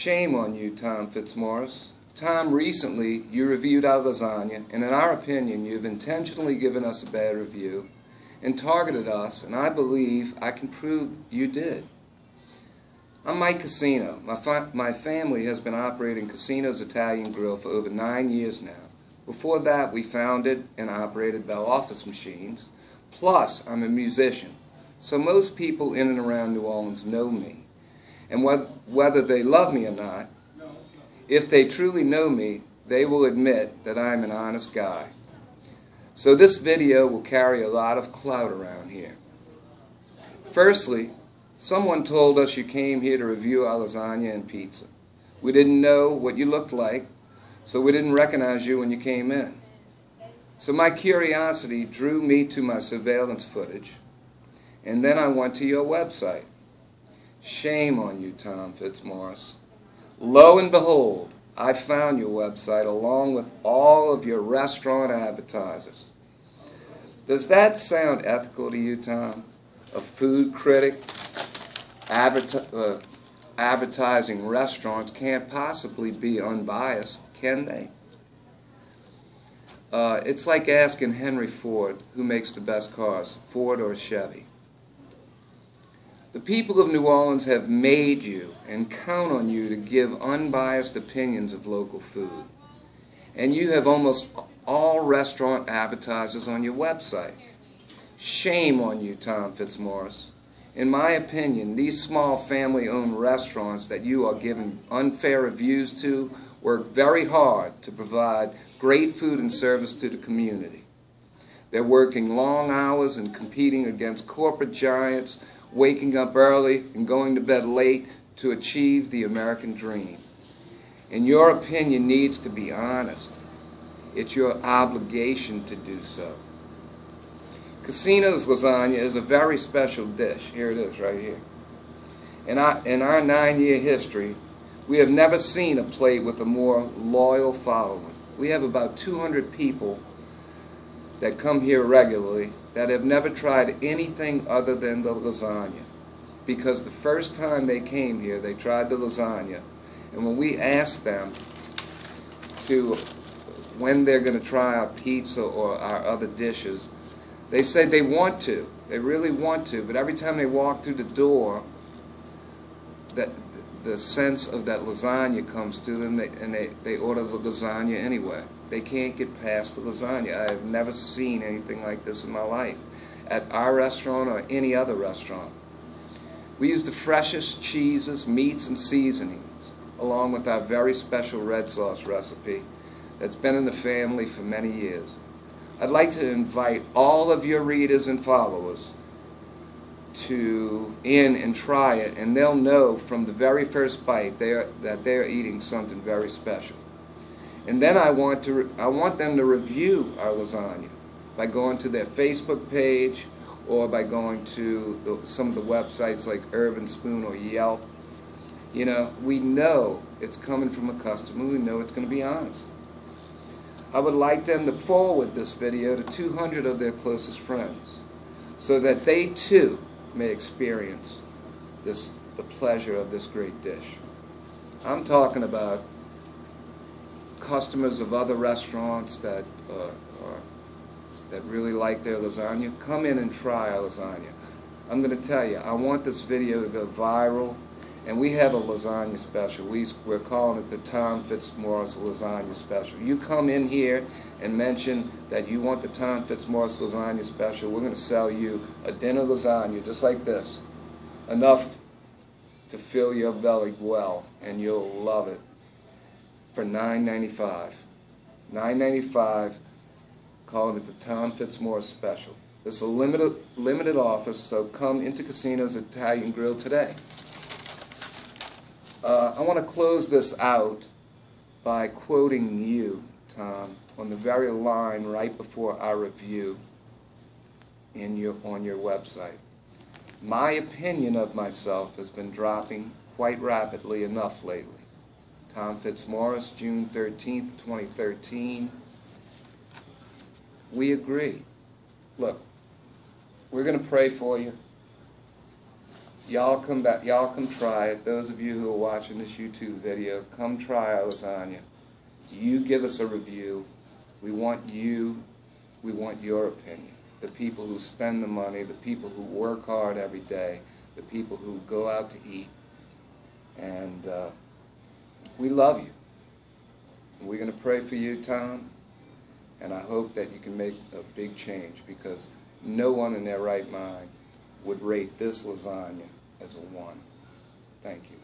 Shame on you, Tom Fitzmorris. Tom, recently you reviewed our lasagna, and in our opinion, you've intentionally given us a bad review and targeted us, and I believe I can prove you did. I'm Mike Coscino. My, fa my family has been operating Coscino's Italian Grill for over nine years now. Before that, we founded and operated Bell Office Machines. Plus, I'm a musician, so most people in and around New Orleans know me. And whether they love me or not, if they truly know me, they will admit that I'm an honest guy. So this video will carry a lot of clout around here. Firstly, someone told us you came here to review our lasagna and pizza. We didn't know what you looked like, so we didn't recognize you when you came in. So my curiosity drew me to my surveillance footage, and then I went to your website. Shame on you, Tom Fitzmorris. Lo and behold, I found your website along with all of your restaurant advertisers. Does that sound ethical to you, Tom? A food critic uh, advertising restaurants can't possibly be unbiased, can they? Uh, it's like asking Henry Ford who makes the best cars, Ford or Chevy. The people of New Orleans have made you and count on you to give unbiased opinions of local food. And you have almost all restaurant advertisers on your website. Shame on you, Tom Fitzmorris. In my opinion, these small family owned restaurants that you are giving unfair reviews to work very hard to provide great food and service to the community. They're working long hours and competing against corporate giants waking up early and going to bed late to achieve the American dream. And your opinion needs to be honest. It's your obligation to do so. Coscino's lasagna is a very special dish. Here it is, right here. In our, in our nine year history, we have never seen a plate with a more loyal following. We have about 200 people that come here regularly that have never tried anything other than the lasagna. Because the first time they came here, they tried the lasagna. And when we asked them to when they're going to try our pizza or our other dishes, they say they want to. They really want to. But every time they walk through the door, that the sense of that lasagna comes to them, and they, they order the lasagna anyway. They can't get past the lasagna. I've never seen anything like this in my life at our restaurant or any other restaurant. We use the freshest cheeses, meats, and seasonings, along with our very special red sauce recipe that's been in the family for many years. I'd like to invite all of your readers and followers to in and try it, and they'll know from the very first bite they are, that they're eating something very special. And then I want to I want them to review our lasagna by going to their Facebook page or by going to the, some of the websites like Urban Spoon or Yelp. You know, we know it's coming from a customer. We know it's going to be honest. I would like them to forward this video to 200 of their closest friends so that they too may experience this the pleasure of this great dish. I'm talking about customers of other restaurants that uh, that really like their lasagna, come in and try our lasagna. I'm going to tell you, I want this video to go viral, and we have a lasagna special. We, we're calling it the Tom Fitzmorris Lasagna Special. You come in here and mention that you want the Tom Fitzmorris Lasagna Special, we're going to sell you a dinner lasagna just like this. Enough to fill your belly well, and you'll love it for $9.95. $9.95, calling it the Tom Fitzmorris Special. Is a limited, limited office, so come into Coscino's Italian Grill today. Uh, I want to close this out by quoting you, Tom, on the very line right before our review in your, on your website. My opinion of myself has been dropping quite rapidly enough lately. Tom Fitzmorris, June 13th, 2013. We agree. Look, we're going to pray for you. Y'all come back. Y'all come try it. Those of you who are watching this YouTube video, come try our lasagna. You give us a review. We want you. We want your opinion. The people who spend the money, the people who work hard every day, the people who go out to eat, and uh, we love you. We're going to pray for you, Tom, and I hope that you can make a big change because no one in their right mind would rate this lasagna as a one. Thank you.